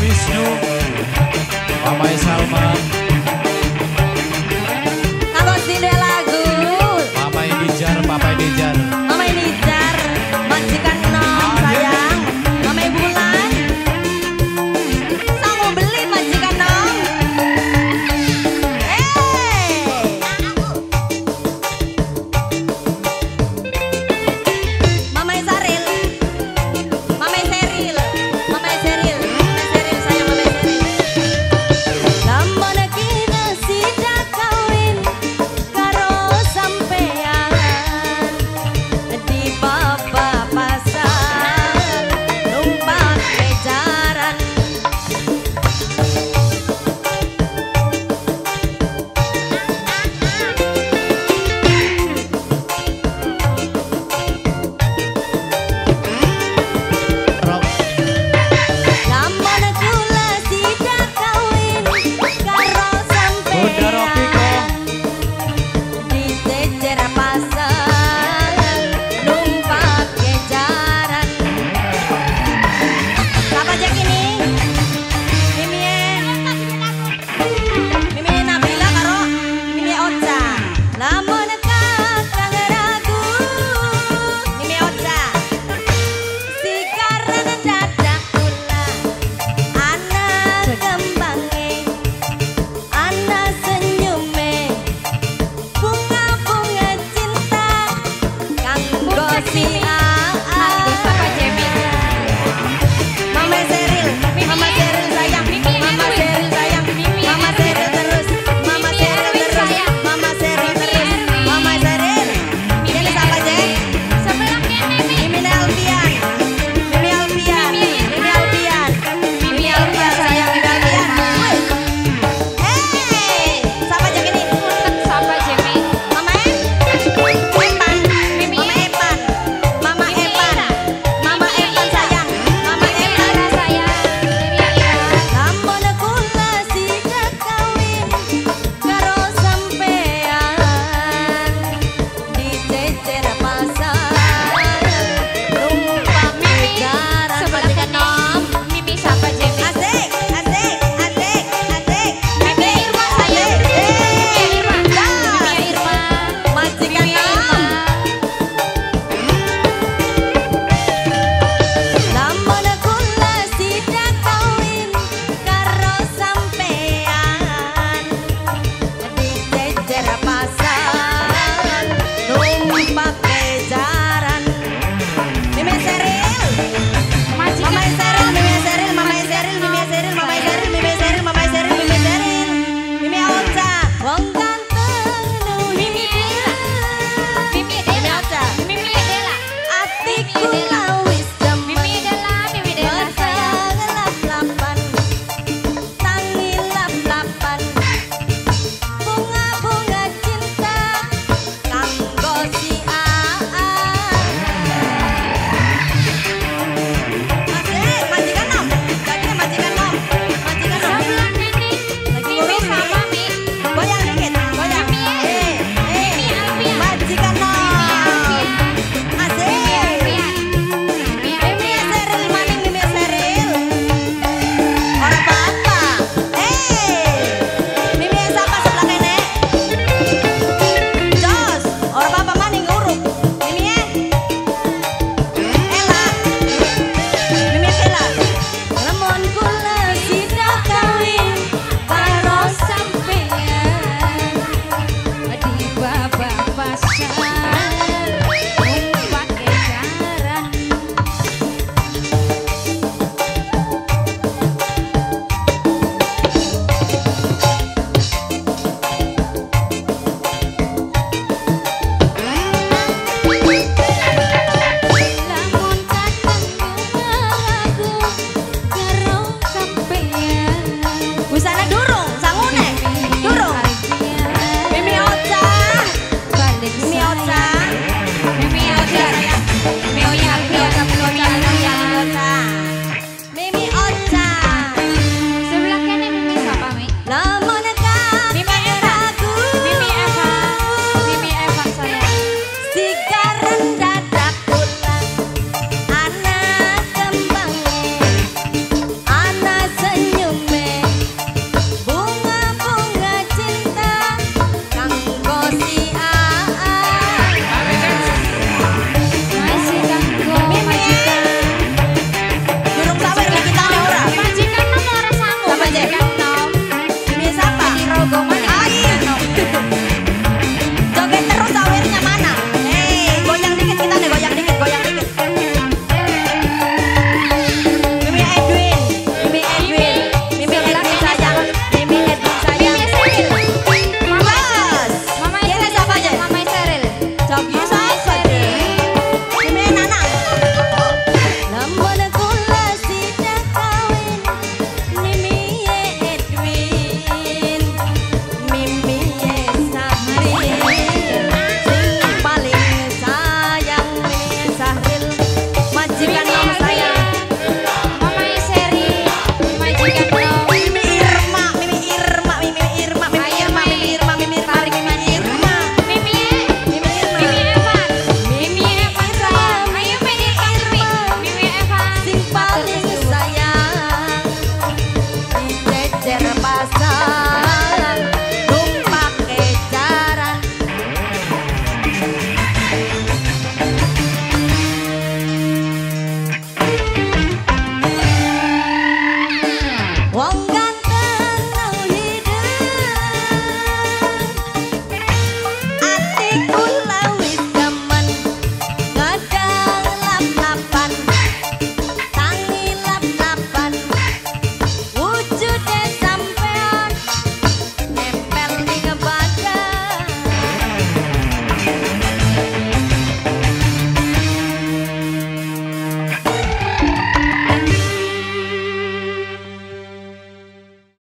Wisnu Mama Salman.